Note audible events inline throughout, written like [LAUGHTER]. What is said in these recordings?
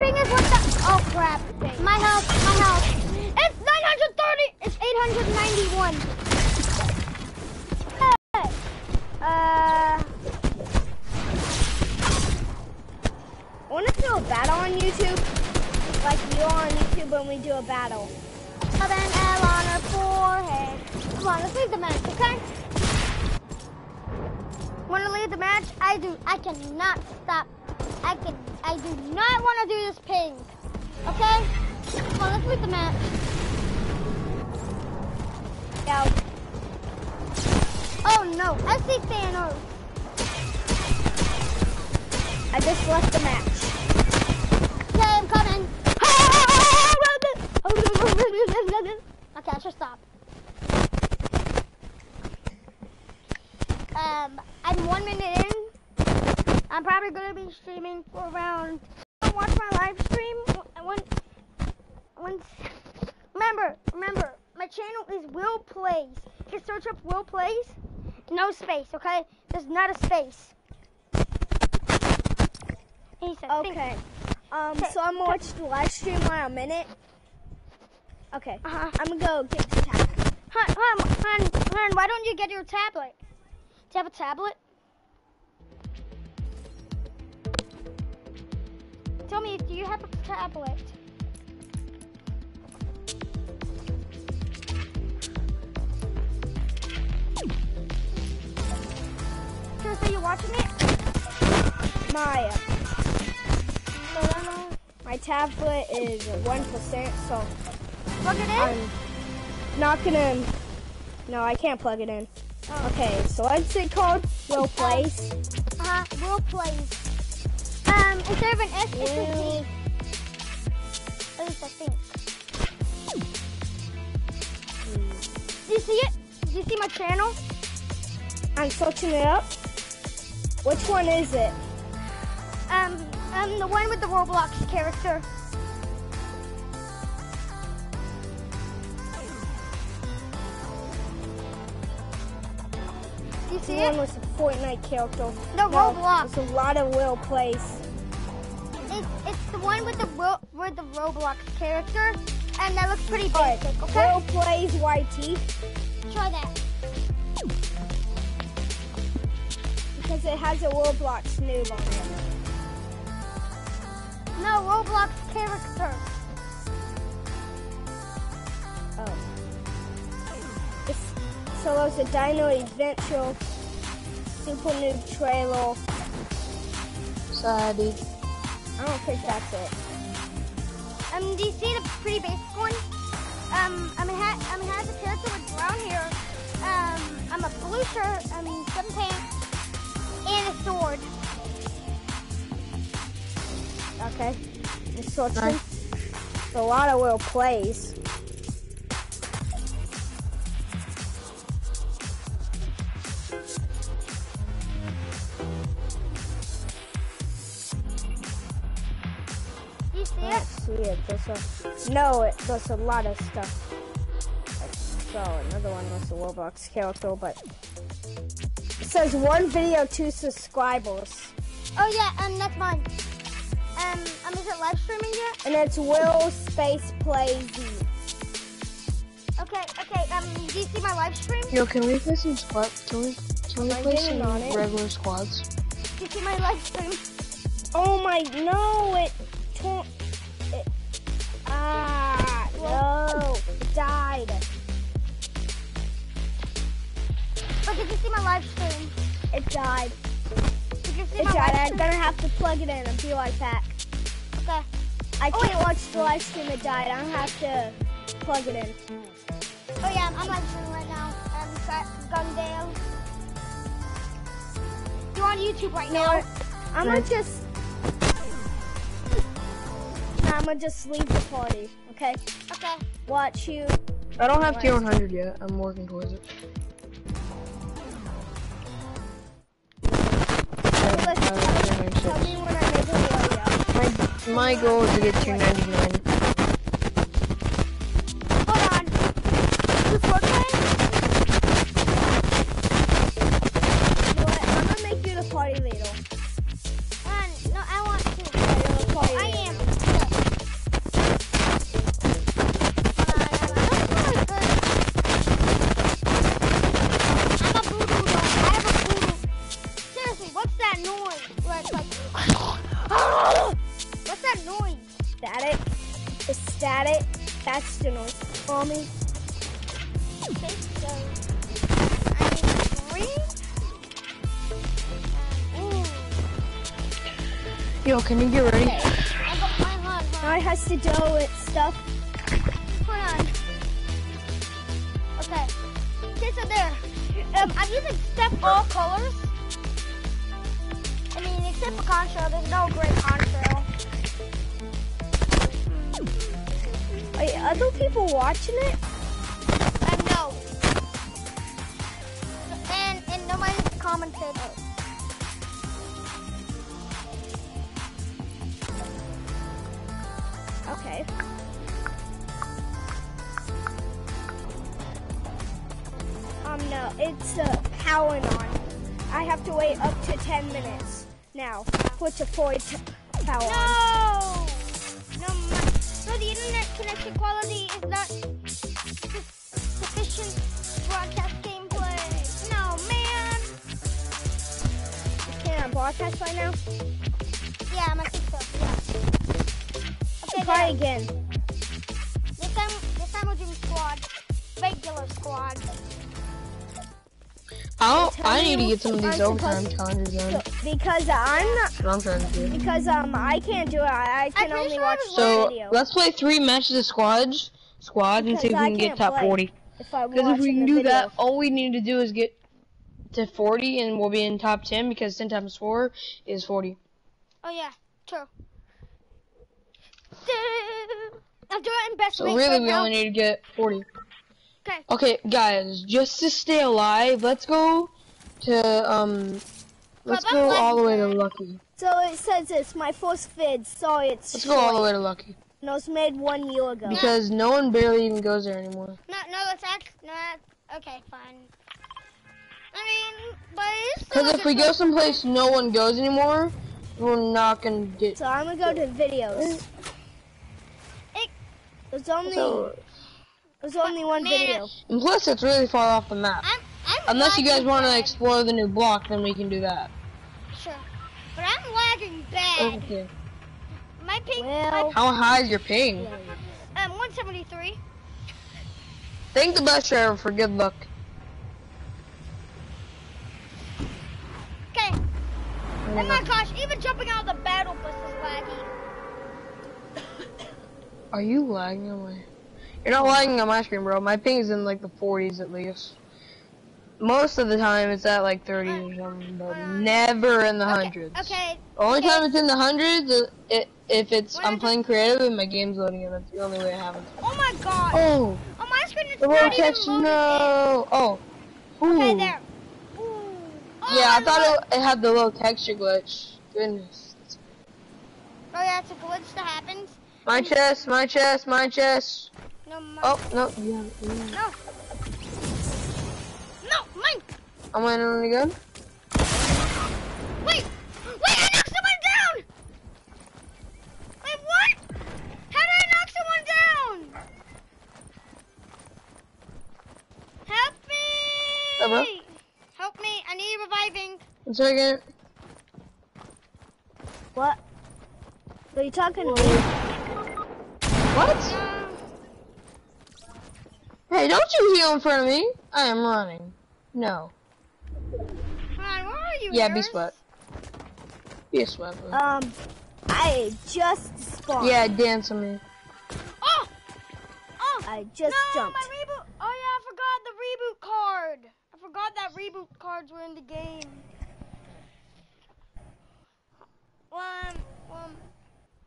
Thing is what the oh crap. My health, my health. It's 930. It's 891. Hey. Uh. Want to do a battle on YouTube? Like you on YouTube when we do a battle. Then L on her forehead. Come on, let's leave the match, okay? Want to leave the match? I do. I cannot stop. I can. I do not want to do this ping. Okay? Come on, let's leave the match. Go. Oh no, I see Thanos. I just left the match. Okay, I'm coming. [LAUGHS] Okay, I should stop. Um, I'm one minute in. I'm probably gonna be streaming for around. Watch my live stream. Once, once. Remember, remember, my channel is Will Plays. Just search up Will Plays. No space, okay? There's not a space. He said, think- Okay. Um, Okay. so I'm gonna watch the live stream in it. Okay. Uh-huh. I'm gonna go get the tap. Hun, hun, hun, hun, why don't you get your tablet? Do you have a tablet? Tell me, do you have a tablet? Seriously, you watching it? My uh, No, my tablet is one percent, so Plug it in? I'm not gonna. No, I can't plug it in. Okay, so what's it called? Will Plays. Uh-huh, Will Plays. Um, instead of an S, it's a Will. At least I think. Do you see it? Do you see my channel? I'm searching it up. Which one is it? Um, um, the one with the Roblox character. Do you The see one with the Fortnite character. The No, Roblox. There's a lot of Will Plays. It's, it's the one with the Ro- with the Roblox character, and that looks pretty Alright, basic. Okay, Will Plays YT try that. because it has a Roblox noob on it. No Roblox character. Oh. It's, so there's a Dino Adventure, Super Noob Trailer. Sadie. I don't think that's it. Um, do you see the pretty basic one? Um, I mean, ha- I mean, has a character with brown hair. Um, I'm a blue shirt, um, some pants, and a sword. Okay. It's searching. Nice. A lot of Will Plays. Do you see it? See it. There's a no. It, there's a lot of stuff. So another one was the Roblox character, but it says one video, two subscribers, Oh yeah, um, that's mine. Um, um, is it live streaming yet? and it's Will Space Play Z. Okay, okay. Um, do you see my live stream? Yo, can we play some squad? Can we? Can we play getting some on it? regular squads? Do you see my live stream? Oh my no! It But see my live stream? It died. Did you see It my died. I'm gonna have to plug it in and be right back. Okay. I Oh, can't watch the live stream. It died. I don't have to plug it in. Oh yeah, I'm live streaming right now. Um, Gu- Gundale. You're on YouTube right now. I'm gonna Okay. just. I'm gonna just leave the party. Okay. Okay. Watch you. I don't have tier 100 yet. I'm working towards it. 296. My, my goal is to get 299. So there. Um, I'm using step all colors. I mean, except for contrail, there's no great contrail. Are other people watching it? Um, no. And and nobody commented. It's uh, powering on. I have to wait up to 10 minutes now for it to fully power on. No! No, my, so the internet connection quality is not su- sufficient broadcast gameplay. No, man. Can I broadcast right now? Yeah, I think so. Yeah. Okay, Try guys. again. This time, this time we're doing squad, regular squad. I Tell I need to get some of these I'm overtime supposed- challenges So, done. because I'm not, That's what I'm trying to do. because um I can't do it. I, I can pretty only sure watch was the So video. let's play three matches of squads, squads, and see if we can get top 40. Because watch if we can do video. that, all we need to do is get to 40, and we'll be in top 10 because 10 times 4 is 40. Oh yeah, true. [LAUGHS] I'll do it in best So really, right we now. only need to get 40. Okay. Guys, just to stay alive, let's go to um, let's go all the way to. Lucky. So it says it's my first vid, so it's Let's go all the way to Lucky No, it's made one year ago. because no one barely even goes there anymore. No, no, act. No, okay, fine. I mean, but it's Because if we go someplace no one goes anymore, we're not gonna get. So I'm gonna go to videos. It- There's only So, there's only one Man. video. and plus, it's really far off the map. I'm, I'm Unless you guys want to explore the new block, then we can do that. Sure. But I'm lagging bad. Okay. My ping, Well, How high is your ping? my, um, 173. Thank the bus driver for good luck. Okay. Oh my gosh, even jumping out of the battle bus is laggy. Are you lagging on my? You're not lagging on my screen, bro. My ping is in like the 40s at least. Most of the time it's at like 30 or something, but never in the Okay, hundreds. okay. Only okay. time it's in the hundreds, uh, it, if it's I'm playing creative and my game's loading, and that's the only way it happens. Oh my god. Oh, On my screen it's the not even loaded No. Oh. Ooh. Okay, there. Ooh. Oh, Yeah, I I thought it, it had the little texture glitch. Goodness. Oh yeah, it's a glitch that happens. My chest, my chest, my chest. No, my, Oh no, you have it. you have it. no. No, mine. I'm landing on the gun. Wait, wait, I knocked someone down. Wait, what? How did I knock someone down? Help me! Hey, bro. Help me! I need reviving. One second. what? Are you talking to me? What? Um, Hey, don't you heal in front of me. I am running. No. come on, where are you? Yeah, be Harris? sweat. Be a sweat. Um, I just spawned. yeah, dance on me. Oh! Oh! I just no, jumped. my reboot. Oh yeah, I forgot the reboot card. I forgot that reboot cards were in the game. Um, um,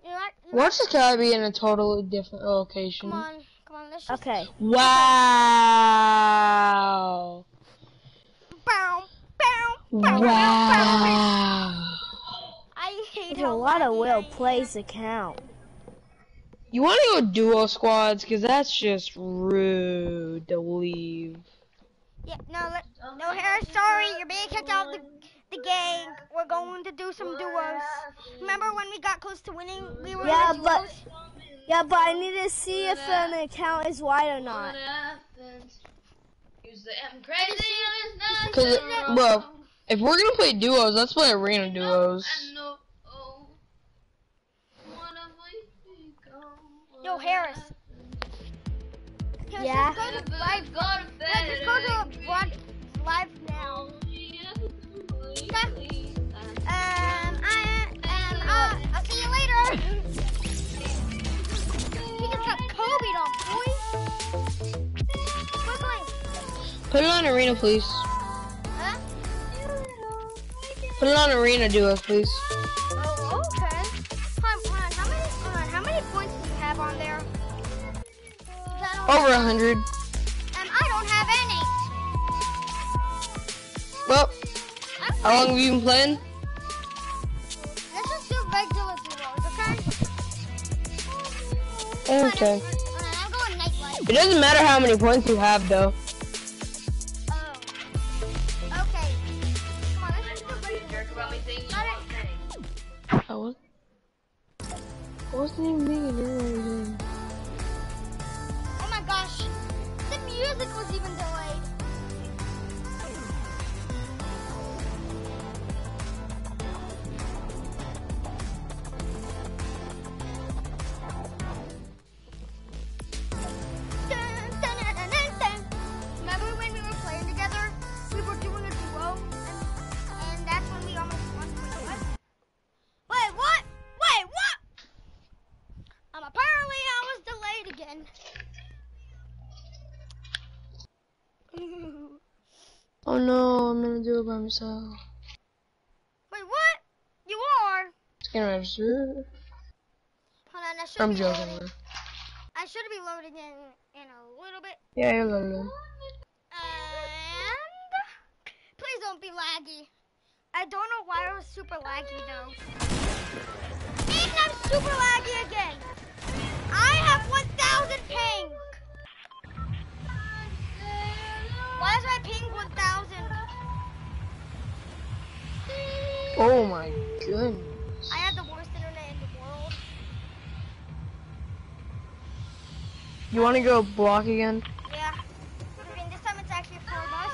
you know what? You know Watch this guy be in a totally different location. Come on, come on, let's just. Okay. Wow. Bow, bow, bow, bow, bow. Wow. I hate There's a lot of laggy I Will plays account. You want to go duo squads? Cause that's just rude to leave. Yeah, no, let, no, Harris, sorry, you're being kicked out of the, the gang. We're going to do some duos. Remember when we got close to winning? We were Yeah, in the but- duos? Yeah, but I need to see if an account is wide or not. Cause, bro, if we're gonna play duos, let's play arena duos. Yo, Harris. Okay, Yeah? Let's go to live. Let's go to broad live now. Um, I um, uh, I'll see you later. Put it on arena, please. Huh? Put it on arena duo, please. Oh, okay. Hold on, hold on. How many, hold on. How many points do you have on there? 'Cause Over a hundred. Um, I don't have any. Well, how long have you been playing? Let's just do regular duos, okay? Okay. Hold on, I'm going. It doesn't matter how many points you have, though. Even thinking you were. Oh my gosh. The music was even delayed. Gonna do it by myself. Wait, what? You are? Skin register. Hold on, I should I'm be joking. loading. I should be loading in in a little bit. Yeah, you're loaded. And please don't be laggy. I don't know why I was super laggy though. And I'm super laggy again. I have 1,000 ping. Why is my ping 1,000? Oh my goodness. I have the worst internet in the world. You wanna go block again? Yeah. I mean, this time it's actually four of us.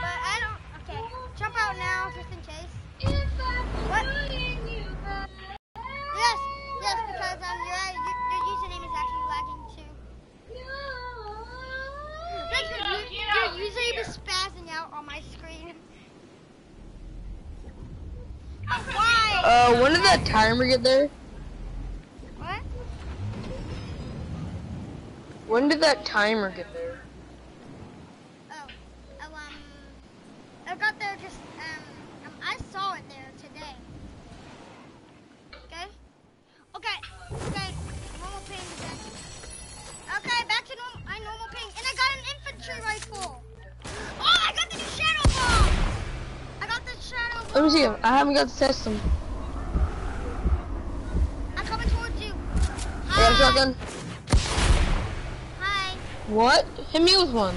But I don't. Okay. Jump out now, just in case. What? Yes. Yes, because um, your your, your username is actually lagging too. Like your, u- your username is spazzing out on my screen. Why? Uh, when did that timer get there? what? When did that timer get there? Oh. Oh, um. I got there just, um, um, I saw it there today. Okay? Okay. Okay. Normal ping again. Okay, back to normal, my normal ping. And I got an infantry rifle. Oh, I got the new shadow bomb. I got the shadow bomb. Let me see. I haven't got to test him. I'm coming towards you. I got a Hi. Shotgun. Hi. What? Hit me with one.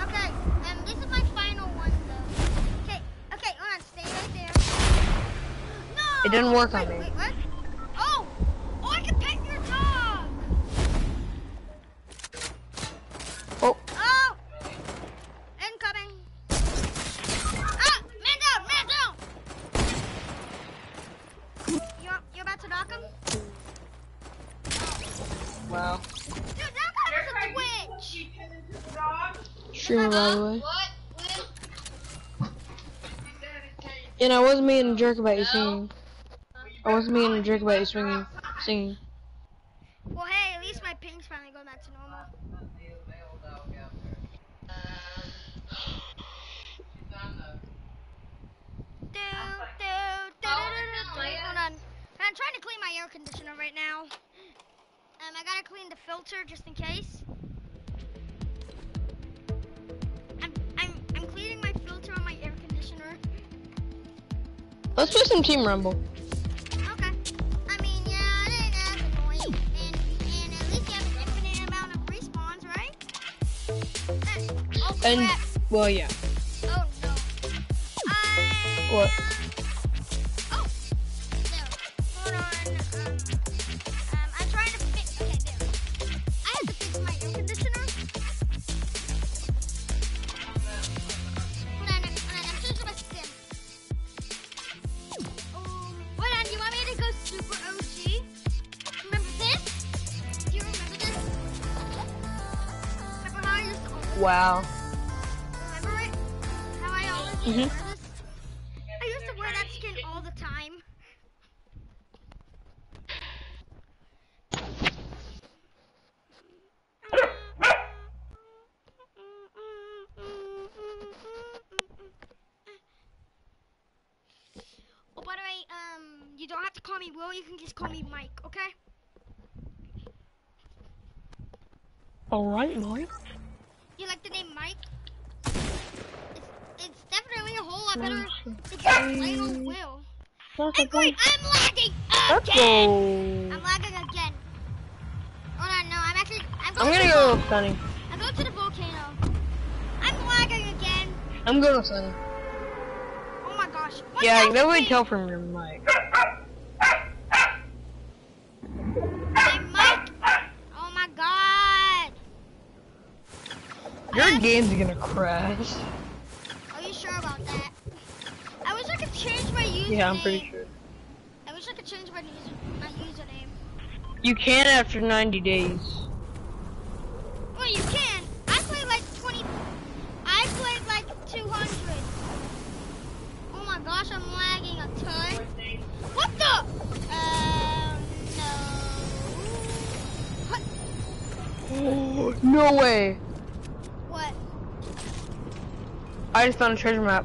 Okay, um, this is my final one though. Okay, okay, hold on, stay right there. [GASPS] No! It didn't work on wait, me. Wait, what? Oh! Oh, I can pet your dog! Oh, Oh! Incoming! Ah! Man down! Man down! You, you about to knock him? Wow. Dude, that guy's a twitch! Streamer, by the way. And I wasn't being a jerk about you singing. I wasn't being a jerk about you swinging, singing. Rumble. Okay. I mean, yeah, it ain't annoying. And, and at least you have an infinite amount of respawns, right? Oh, And, well, yeah. Oh, no. I... What? Wear that skin all the time. Oh, by the way, um, you don't have to call me Will. You can just call me Mike, okay? Alright, Mike. You like the name Mike? It's, it's definitely a whole lot better just plain old Will. And wait, I'm lagging again. I'm lagging again. Hold on, no, I'm actually. I'm going I'm gonna to go Sunny. I'm going to the volcano. I'm lagging again. I'm going Sunny. Oh my gosh. What Yeah, you would tell from your mic. Hey, Mike. Oh my god. Your game's gonna crash. Are you sure about that? I wish I could change my username. Yeah, I'm pretty sure. I wish I could change my, user, my username. You can after 90 days. Well, you can. I played like 20. I played like 200. Oh my gosh, I'm lagging a ton. What the? Um, no. What? no way. What? I just found a treasure map.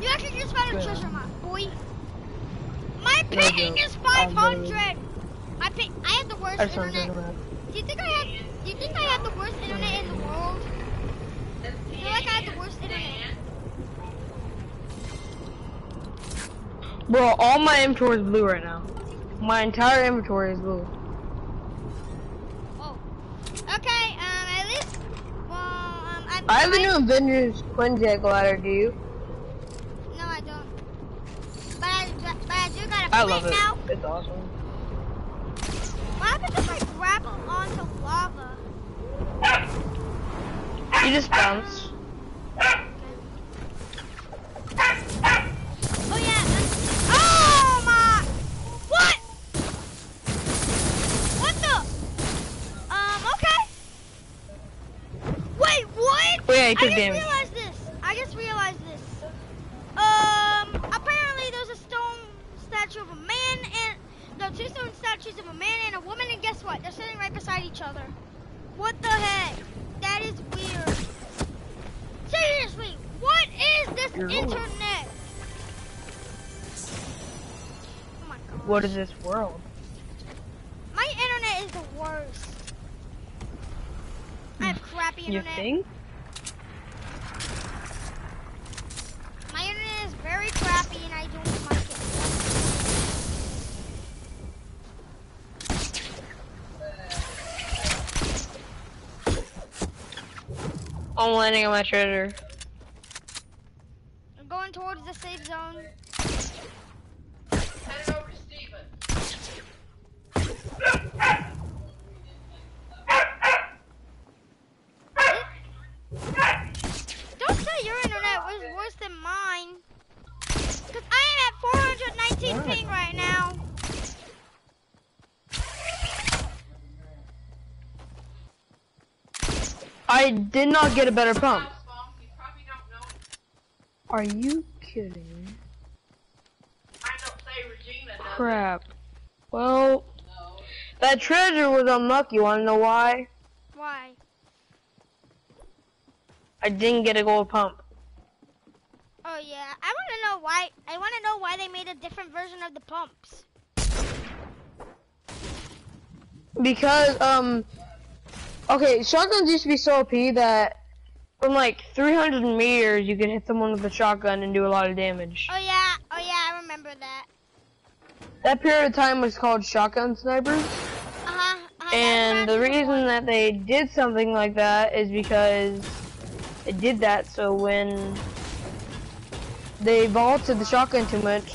You actually just found a treasure map, boy. My ping is 500. My ping. I have the worst I just found a internet. Do you think I have? Do you think I have the worst internet in the world? I feel like I have the worst internet. Bro, all my inventory is blue right now. My entire inventory is blue. Oh. Okay. Um. At least. Well. Um. I'm, I have a new Avengers Quinjet glider, do you? No, I don't. But I. But I do got a I plate love it. now. It's awesome. What happens if I grapple onto lava? You just bounce. Oh yeah. Oh my. What? What the? Um. Okay. Wait. What? Oh yeah, you I took damage. My god. What is this world? My internet is the worst. I have crappy You internet. think? My internet is very crappy and I don't like it. I'm landing on my treasure. I'm going towards the safe zone. Don't say your internet was worse than mine. Cause I am at 419 Alright. ping right now. I did not get a better pump. Are you kidding me? Crap. Well, that treasure was unlucky. Wanna know why? Why? I didn't get a gold pump. Oh yeah, I want to know why. I want to know why they made a different version of the pumps. Because, um, okay, shotguns used to be so OP that from like 300 meters you could hit someone with a shotgun and do a lot of damage. Oh yeah, oh yeah, I remember that. That period of time was called shotgun snipers. Uh huh. Uh-huh, And the reason that they did something like that is because it did that so when they vaulted the shotgun too much,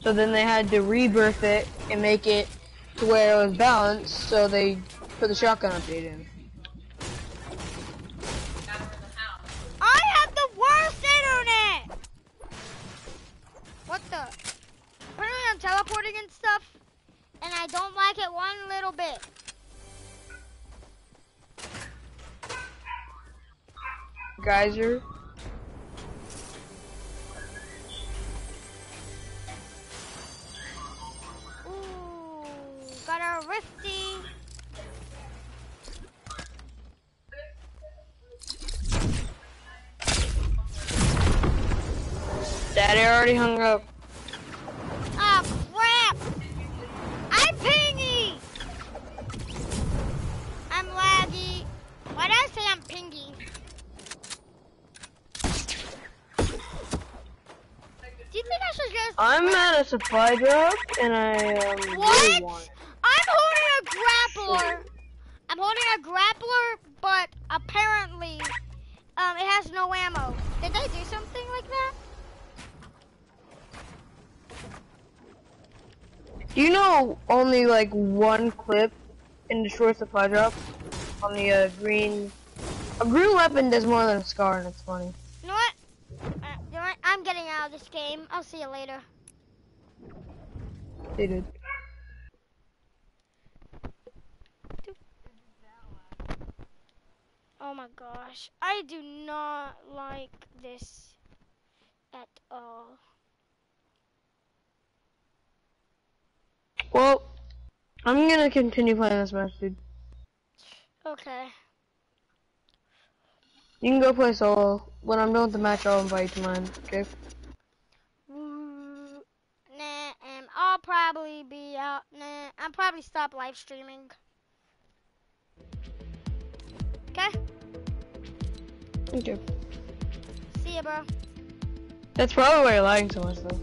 so then they had to rebirth it and make it to where it was balanced, so they put the shotgun update in. I have the worst internet. What the? Apparently I'm teleporting and stuff, and I don't like it one little bit. geyser. Supply drop and I um really What? want it. I'm holding a grappler. I'm holding a grappler, but apparently, um, it has no ammo. Did they do something like that? Do you know only like one clip in the short supply drop on the uh, green? A green weapon does more than a scar, and it's funny. You know what? Uh, you know what? I'm getting out of this game. I'll see you later. They did. Oh my gosh. I do not like this at all. Well, I'm gonna continue playing this match, dude. Okay. You can go play solo. When I'm done with the match, I'll invite you to mine. Okay. Mm, Nah, um, I'll probably be out. Nah, I'll probably stop live streaming. Okay? Okay. See ya, bro. That's probably why you're lying to us, though.